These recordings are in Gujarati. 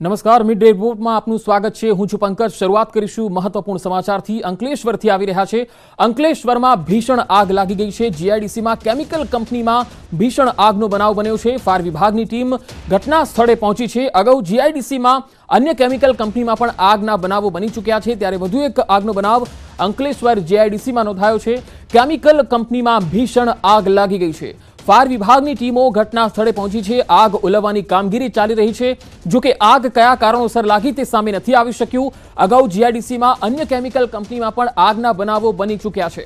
નમસ્કાર, મિડ ડે રિપોર્ટમાં આપનું સ્વાગત છે. હું છું પંકજ. શરૂઆત કરીશું મહત્વપૂર્ણ સમાચારથી. અંકલેશ્વરથી આવી રહ્યા છે. અંકલેશ્વરમાં ભીષણ આગ લાગી ગઈ છે. જીઆઈડીસીમાં કેમિકલ કંપનીમાં ભીષણ આગનો બનાવ બન્યો છે. ફાયર વિભાગની ટીમ ઘટના સ્થળે પહોંચી છે. અગાઉ જીઆઈડીસીમાં અન્ય કેમિકલ કંપનીમાં પણ આગના બનાવો બની ચૂક્યા છે. ત્યારે વધુ એક આગનો બનાવ અંકલેશ્વર જીઆઈડીસીમાં નોંધાયો છે. કેમિકલ કંપનીમાં ભીષણ આગ લાગી ગઈ છે. ફાયર વિભાગની ટીમો ઘટના સ્થળે પહોંચી છે. આગ ઓલવવાની કામગીરી ચાલી રહી છે. જો કે આગ કયા કારણોસર લાગી તે સામે નથી આવી શક્યું. અગાઉ જીઆઈડીસીમાં અન્ય કેમિકલ કંપનીમાં પણ આગના બનાવો બની ચૂક્યા છે.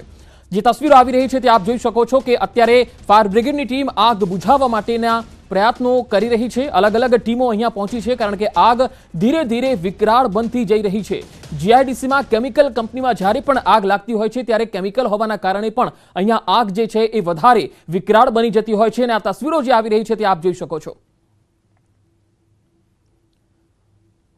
જે તસવીરો આવી રહી છે તે આપ જોઈ શકો છો કે અત્યારે ફાયર બ્રિગેડની ટીમ આગ બુઝાવવા માટેના પ્રયત્નો કરી રહી છે. અલગ અલગ ટીમો અહીંયા પહોંચી છે કારણ કે આગ ધીરે ધીરે વિકરાળ બનતી જઈ રહી છે. જીઆઈડીસીમાં કેમિકલ કંપનીમાં જ્યારે પણ આગ લાગતી હોય છે ત્યારે કેમિકલ હોવાના કારણે પણ અહીંયા આગ જે છે એ વધારે વિકરાળ બની જતી હોય છે અને આ તસવીરો જે આવી રહી છે તે આપ જોઈ શકો છો.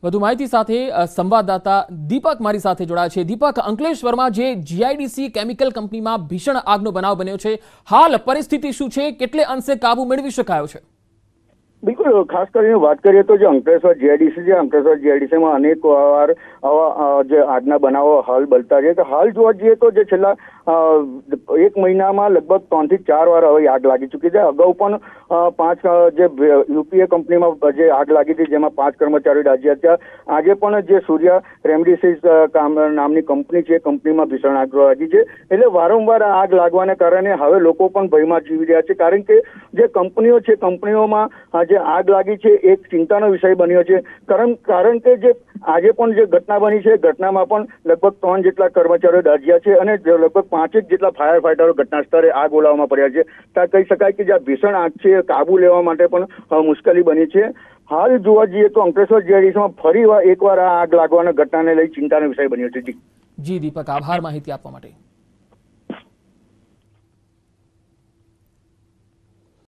વધુ માહિતી સાથે સંવાદદાતા દીપક મારી સાથે જોડાયા છે. દીપક અંકલેશ્વરમાં જે જીઆઈડીસી કેમિકલ કંપનીમાં ભીષણ આગનો બનાવ બન્યો છે. હાલ પરિસ્થિતિ શું છે? કેટલે અંશે કાબુ મેળવી શકાયો છે? બિલકુલ, ખાસ કરીને વાત કરીએ તો જે અંકલેશ્વર જીઆઈડીસી છે, અંકલેશ્વર જીઆઈડીસીમાં અનેક વાર આવા જે આજના બનાવો હાલ બનતા છે. તો હાલ જોવા જઈએ તો જે છેલ્લા એક મહિનામાં લગભગ ત્રણથી ચાર વાર હવે આગ લાગી ચૂકી છે. અગાઉ પણ પાંચ જે યુપીએ કંપનીમાં જે આગ લાગી હતી, જેમાં પાંચ કર્મચારીઓ રાજી હતા આજે પણ જે સૂર્યા રેમડિસિસ નામની કંપની છે, એ કંપનીમાં ભીષણ આગ લાગી છે. એટલે વારંવાર આગ લાગવાને કારણે હવે લોકો પણ ભયમાં જીવી રહ્યા છે. કારણ કે જે કંપનીઓ છે, કંપનીઓમાં આ જે આગ લાગી છે, એક ચિંતાનો વિષય બન્યો છે. કારણ કે જે, આજે પણ જે ઘટના બની છે, ઘટનામાં પણ લગભગ ત્રણ જેટલા કર્મચારીઓ દાજ્યા છે અને લગભગ પાંચેક જેટલા ફાયર ફાઈટરો ઘટના સ્થળે આગ ઓલાવવામાં પડ્યા છે. ત્યાં કહી શકાય કે જે ભીષણ આગ છે કાબુ લેવા માટે પણ મુશ્કેલી બની છે. હાલ જોવા જઈએ તો અંકલેશ્વર જીઆઈડીસીમાં ફરી વાર એકવાર આ આગ લાગવાના ઘટનાને લઈ ચિંતાનો વિષય બન્યો છે. જી, દીપક, આભાર માહિતી આપવા માટે.